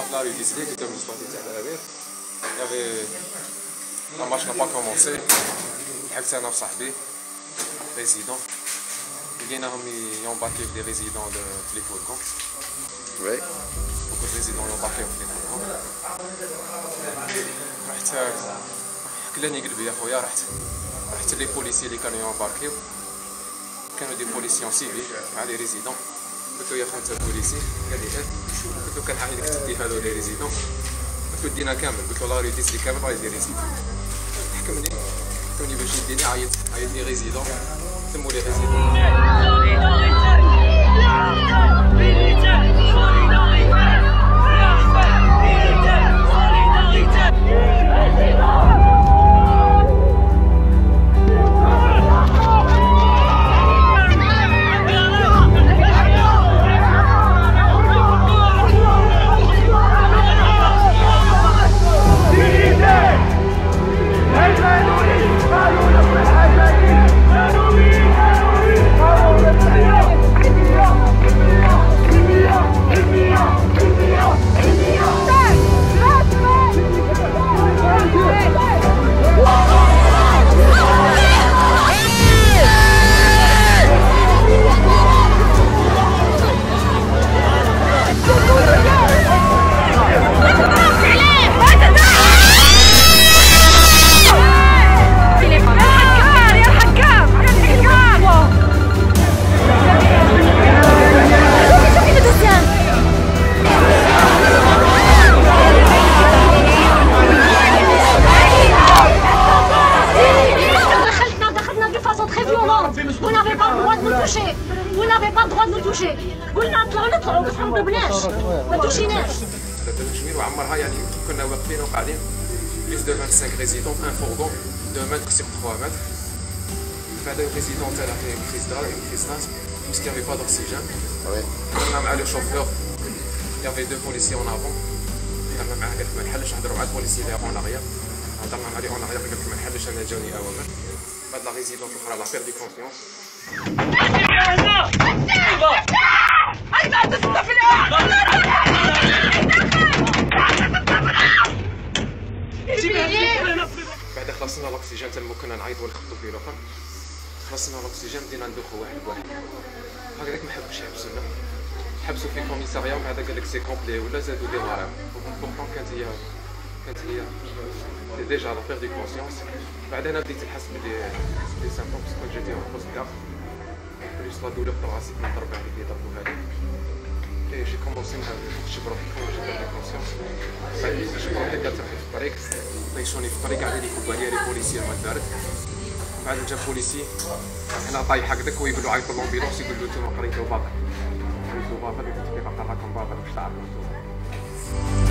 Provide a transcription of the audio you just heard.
دخلنا في لا ريو ديسليك قدام الصوتي تاع العبير يافي لا ماتش نا با كومونسي لحقت أنا وصاحبي ريزيدون لقيناهم يومباركي في دي ريزيدون دو في لي فوركون وي بوكو دو ريزيدون يومباركيو في لي فوركون رحت كلاني قلبي يا خويا رحت رحت لي بوليسي اللي كانوا يومباركيو كانوا دي بوليسيون سيفيل مع les résidents قلت له يا خو انت بوليسي. قال لي آه قلت له كان حاجة تدي هذو les résidents. قلت له دينا كامل. قلت له لا ريديس لي كامل راهي des résidents. حكمني. حكمني باش يديني عيط. عيط les résidents. تموا les résidents. Toucher. قلنا نطلعوا نطلعوا بس ما نضربناش. ما تمشيناش. جميل وعمرها يعني كنا واقفين وقاعدين plus de 25 résidents un fourgon deux mètres sur 3 متر بعد ال résidents تاعنا فيه crise دار crise ناس parce que y avait pas d'oxygène هضرنا مع le chauffeur y avait deux policiers en avant هضرنا معاه قالك ما نحلش نهضروا مع البوليسي اللي en arrière هضرنا مع لي en arrière قالك ما نحلش أنا جاوني اوامر بعد la résidente الاخرى la perte de conscience بعد خلصنا الاكسجين تما كنا نعيطوا ونخبطوا فيه الآخر خلصنا الاكسجين بدينا ندوخوا واحد بواحد هكذاك ما حبوش يحبسونا حبسوا في كوميساريا ومن بعد قال لك c'est complet ولا زادوا دي غرام كانت هي كانت هي ديجا لا بير دي كونسيونس بعد أنا بديت نحس بلي لي سيمبتوم باسكو اون بوست كار بليس لا دولور طراسيت من ضرب عليك يضربوا هذه اي جي كومونسي نشب روحي كون جي بير دي كونسيونس بعد نشب روحي روحي في الطريق طيشوني في الطريق قاعدين يكبوا عليا لي بوليسيين ما بارد بعد جا بوليسي أنا طايح هكذاك ويقولوا عيطوا لومبيلونس يقولوا أنتم قريتوا باطل قريتوا باطل قلت كيف قراكم باطل واش تعرفوا أنتم